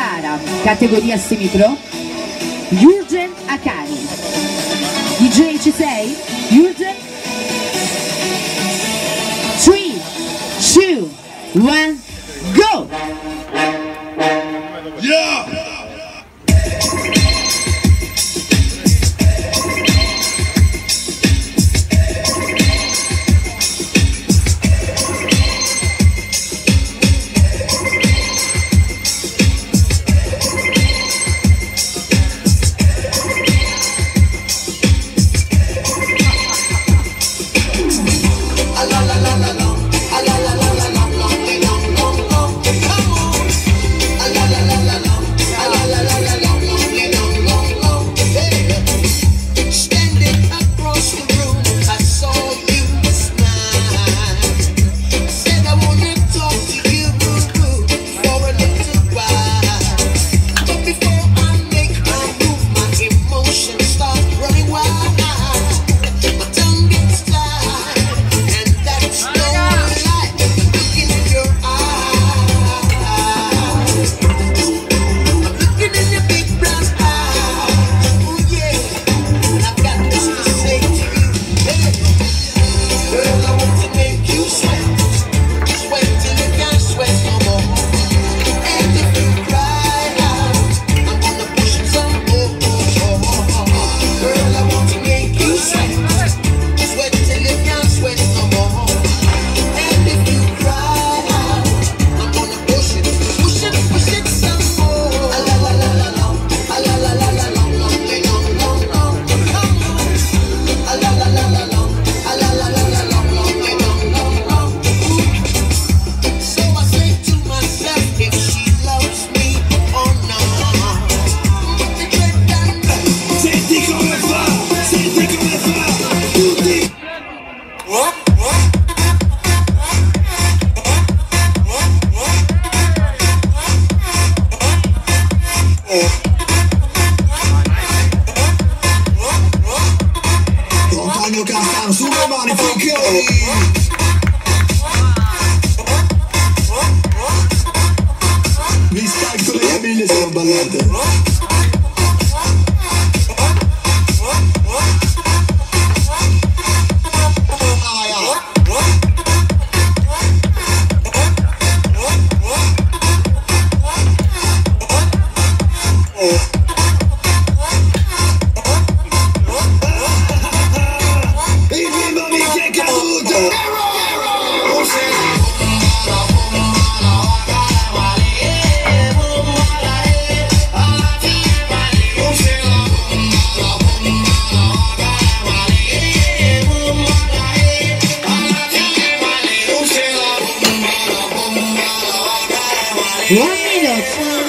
gara categoria semipro Jurgen Akari DJ ci sei? Jurgen? 3, 2, 1 Hanok aztán Szulomani fog jönni Visztáktól élmény lesz abban lehet Oh. One minute.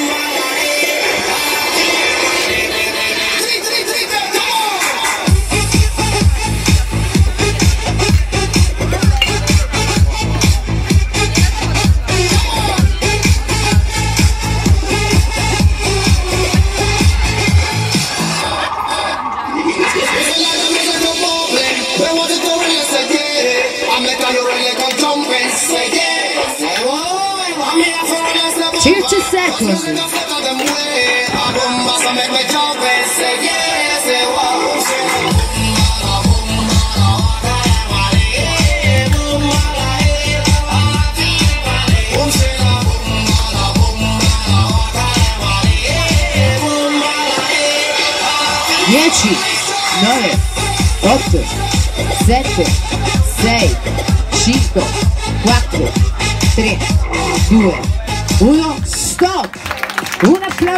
Future Seconds. Dieci, nove, otto, sette, sei, cinque, quattro, tre, due, uno, stop. Un applauso.